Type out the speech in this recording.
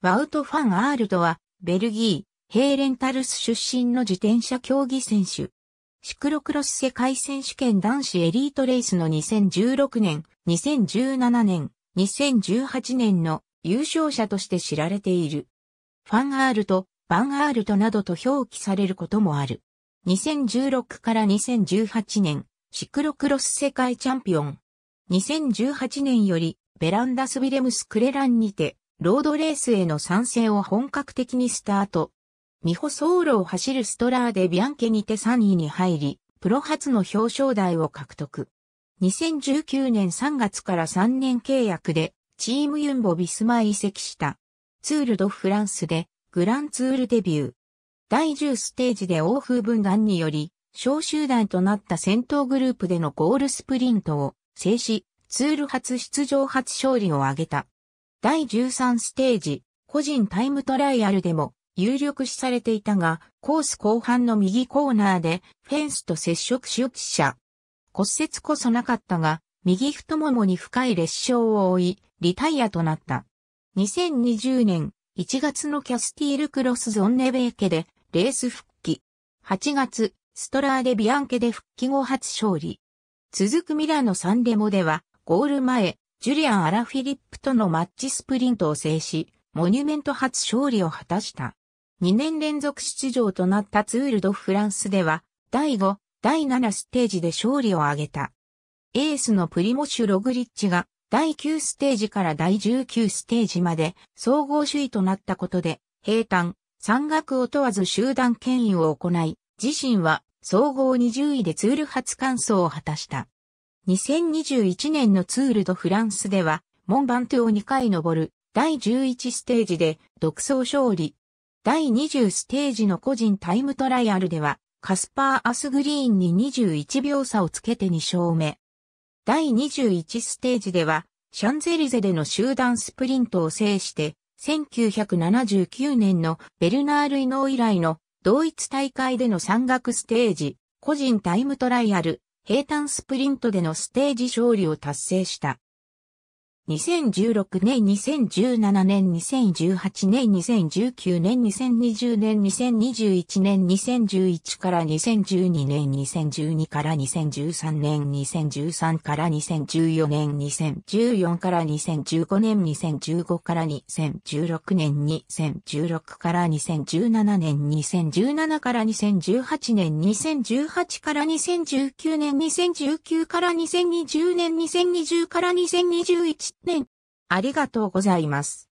ワウト・ファン・アールトは、ベルギー、ヘーレンタルス出身の自転車競技選手。シクロクロス世界選手権男子エリートレースの2016年、2017年、2018年の優勝者として知られている。ファンアールト、バンアールトなどと表記されることもある。2016から2018年、シクロクロス世界チャンピオン。2018年より、ベランダス・ビレムス・クレランにて、ロードレースへの参戦を本格的にスタート。ミホソールを走るストラーデ・ビアンケにて3位に入り、プロ初の表彰台を獲得。2019年3月から3年契約で、チームユンボ・ビスマ移籍した。ツール・ド・フランスで、グランツールデビュー。第10ステージで欧風分断により、小集団となった先頭グループでのゴールスプリントを制し、ツール初出場初勝利を挙げた。第13ステージ、個人タイムトライアルでも有力視されていたが、コース後半の右コーナーでフェンスと接触し落ち者。骨折こそなかったが、右太ももに深い裂傷を負い、リタイアとなった。2020年1月のキャスティールクロスゾンネベーケでレース復帰。8月、ストラーデビアンケで復帰後初勝利。続くミラノサンレモでは、ゴール前、ジュリアン・アラフィリップとのマッチスプリントを制し、モニュメント初勝利を果たした。2年連続出場となったツール・ド・フランスでは、第5、第7ステージで勝利を挙げた。エースのプリモシュ・ログリッチが第9ステージから第19ステージまで総合首位となったことで、平坦、山岳を問わず集団権威を行い、自身は総合20位でツール初完走を果たした。2021年のツールドフランスでは、モンバントを2回登る第11ステージで独走勝利。第20ステージの個人タイムトライアルでは、カスパー・アスグリーンに21秒差をつけて2勝目。第21ステージでは、シャンゼリゼでの集団スプリントを制して、1979年のベルナール・イノー以来の同一大会での山岳ステージ、個人タイムトライアル、平坦スプリントでのステージ勝利を達成した。2016年、2017年、2018年、2019年、2020年、2021年、2011から2012年、2012から2013年、2013から2014年、2014から2015年、2015から2016年、2016から2017年、2017から2018年、2018から2019年、2019から2020年、2020から2021年。ありがとうございます。